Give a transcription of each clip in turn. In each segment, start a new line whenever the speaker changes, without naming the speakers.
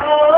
Oh!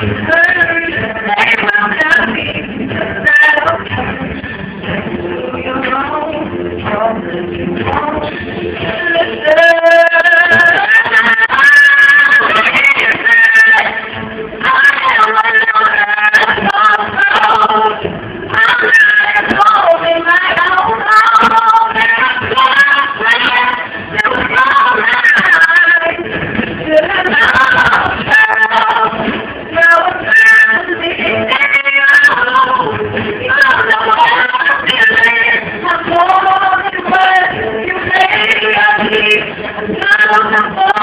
Thank you. Nakakalap ako!